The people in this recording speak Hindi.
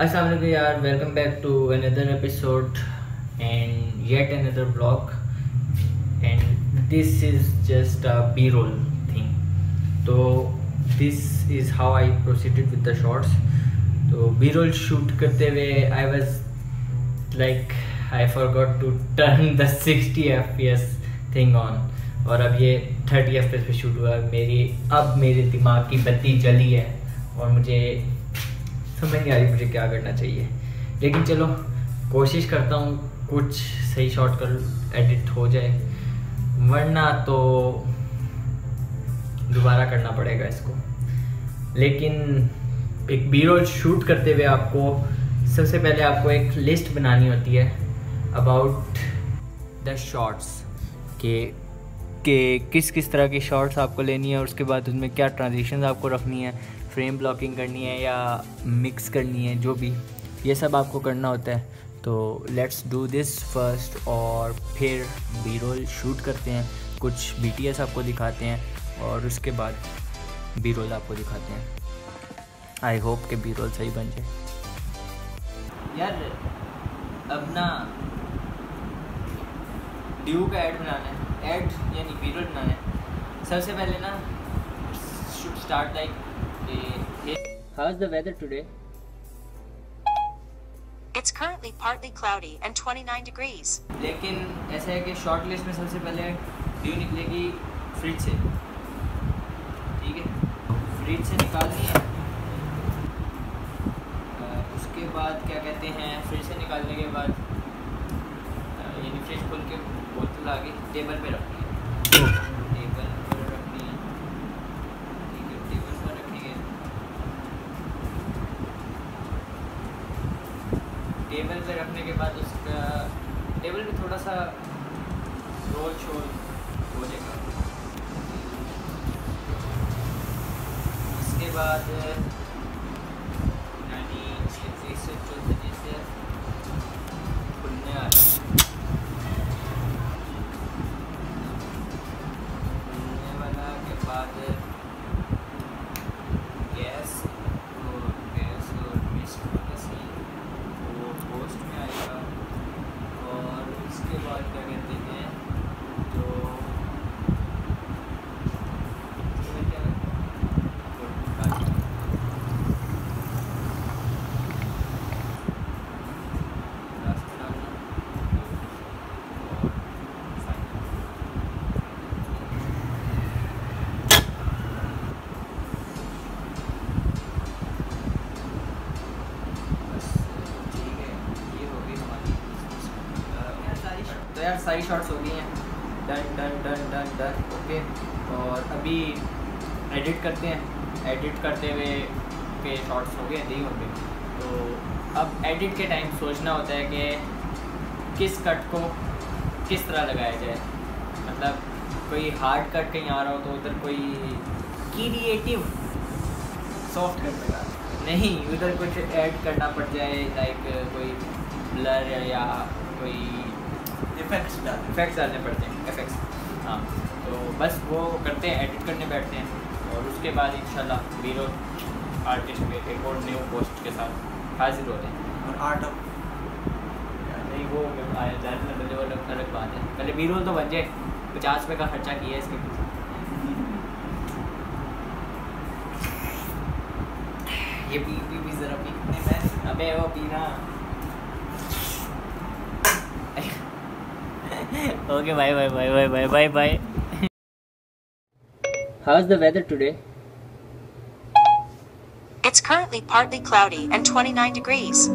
असल यार welcome back to another episode and yet another blog and this is just a B roll thing तो this is how I proceeded with the shorts तो बी रोल शूट करते हुए I was like I forgot to turn the sixty F P S thing on और अब ये थर्टी एफ़ पी एस पे शूट हुआ मेरी, अब मेरे दिमाग की बत्ती जली है और मुझे समझ नहीं आ रही मुझे क्या करना चाहिए? लेकिन चलो, कोशिश करता हूँ कुछ सही शॉट कर एडिट हो जाए। वरना तो दोबारा करना पड़ेगा इसको। लेकिन एक बी रोल शूट करते हुए आपको, सबसे पहले आपको एक लिस्ट बनानी होती है अबाउट द शॉट्स के के किस किस तरह की शॉट्स आपको लेनी है और उसके बाद उसमें क्या ट्रांजिशन आपको रखनी है। फ्रेम ब्लॉकिंग करनी है या मिक्स करनी है, जो भी, ये सब आपको करना होता है। तो लेट्स डू दिस फ़र्स्ट और फिर बी रोल शूट करते हैं। कुछ बीटीएस आपको दिखाते हैं और उसके बाद बी रोल आपको दिखाते हैं। आई होप के बी रोल सही बन जाए। यार अब ना ड्यू का ऐड बनाना है। ऐड यानी बी रोल बनाना है। सबसे पहले ना should start like How's the weather today? It's currently partly cloudy and 29 degrees. लेकिन ऐसा है कि शॉर्ट लिस्ट में सबसे पहले ड्यू निकलेगी फ्रिज से ठीक है फ्रिज से निकालनी है उसके बाद क्या कहते हैं फ्रिज से निकालने के बाद यानी फ्रिज खोल के बोतल आगे टेबल पे रखनी है टेबल पर रखनी है ठीक है टेबल पर रखेंगे टेबल पे रखने के बाद उसका टेबल पे थोड़ा सा रोल शोल हो जाएगा इसके बाद यार, सारी शॉट्स हो गई हैं। Done done done done done okay और अभी एडिट करते हैं। एडिट करते हुए के शॉट्स हो गए, नहीं होंगे तो अब एडिट के टाइम सोचना होता है कि किस कट को किस तरह लगाया जाए। मतलब कोई हार्ड कट कहीं आ रहा हो तो उधर कोई क्रिएटिव सॉफ्ट कट लगा। नहीं, उधर कुछ ऐड करना पड़ जाए लाइक कोई ब्लर या कोई इफेक्ट्स इफेक्ट्स डालने पड़ते हैं इफेक्ट्स हाँ तो बस वो करते हैं एडिट करने बैठते हैं और उसके बाद इंशाल्लाह वीरो आर्टिस्ट में एक और न्यू पोस्ट के साथ हाजिर होते हैं। और आर्ट ऑफ़ नहीं वो आया में पहले वो अलग अलग बात है। पहले वीरो तो बन जाए पचास रुपये का खर्चा किया है इसके पीछे। ये पी पी पी ज़रा पी। नहीं मैं अबे वो पीना okay, bye, bye, bye, bye, bye, bye, bye. How's the weather today? It's currently partly cloudy and 29 degrees.